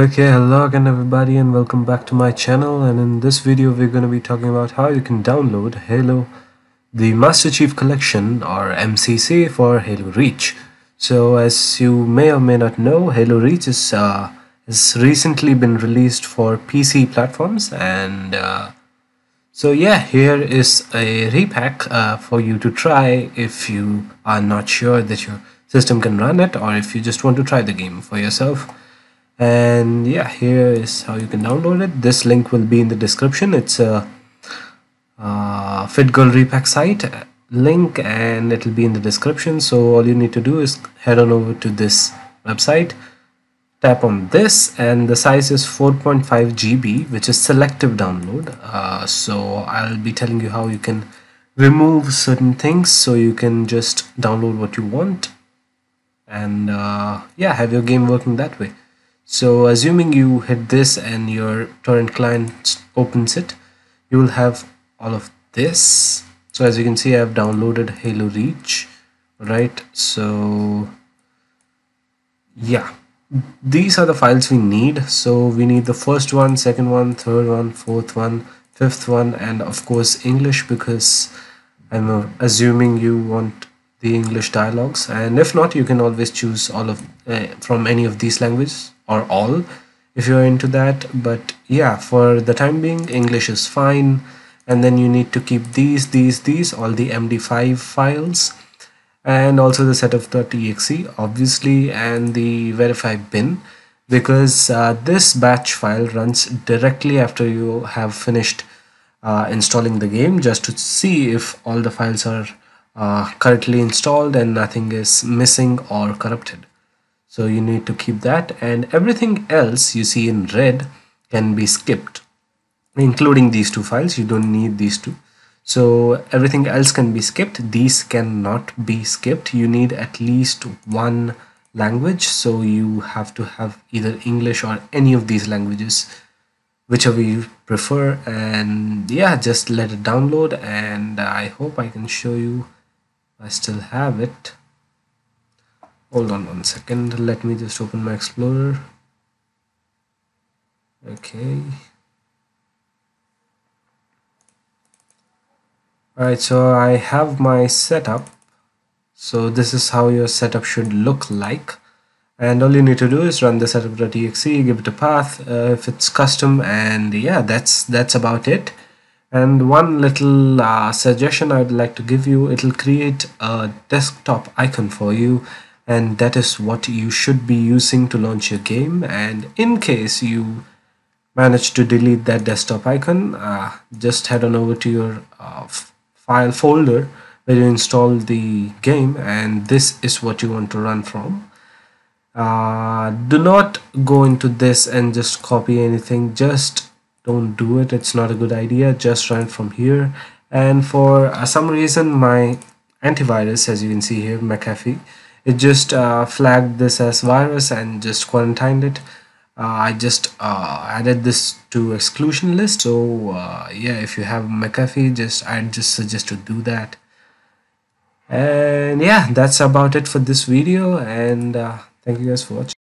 Okay, hello again everybody and welcome back to my channel. And in this video we're going to be talking about how you can download Halo the Master Chief Collection or MCC for Halo Reach. So as you may or may not know, Halo Reach is uh, has recently been released for PC platforms. And uh, so yeah, here is a repack uh, for you to try if you are not sure that your system can run it or if you just want to try the game for yourself and yeah here is how you can download it. This link will be in the description. It's a uh, fitgirl repack site link and it'll be in the description. So all you need to do is head on over to this website tap on this and the size is 4.5 GB which is selective download. Uh, so I'll be telling you how you can remove certain things so you can just download what you want. And uh, yeah have your game working that way so assuming you hit this and your torrent client opens it, you will have all of this. So as you can see, I've downloaded Halo Reach, right? So yeah, these are the files we need. So we need the first one, second one, third one, fourth one, fifth one, and of course English because I'm assuming you want the English dialogues and if not you can always choose all of uh, from any of these languages or all if you're into that. But yeah for the time being English is fine. And then you need to keep these these these all the md5 files. And also the setup.exe obviously and the verify bin. Because uh, this batch file runs directly after you have finished uh, installing the game just to see if all the files are uh, currently installed and nothing is missing or corrupted so you need to keep that. And everything else you see in red can be skipped including these two files. You don't need these two. So everything else can be skipped. These cannot be skipped. You need at least one language. So you have to have either English or any of these languages whichever you prefer. And yeah just let it download. And I hope I can show you. I still have it hold on one second. Let me just open my explorer. Okay. Alright so I have my setup. So this is how your setup should look like. And all you need to do is run the setup.exe give it a path uh, if it's custom and yeah that's that's about it. And one little uh, suggestion I'd like to give you it'll create a desktop icon for you and that is what you should be using to launch your game. And in case you manage to delete that desktop icon uh, just head on over to your uh, file folder where you install the game. And this is what you want to run from. Uh, do not go into this and just copy anything. Just don't do it. It's not a good idea. Just run from here. And for uh, some reason my antivirus as you can see here McAfee it just uh, flagged this as virus and just quarantined it. Uh, I just uh, added this to exclusion list. So uh, yeah if you have McAfee just I just suggest to do that. And yeah that's about it for this video. And thank you guys for watching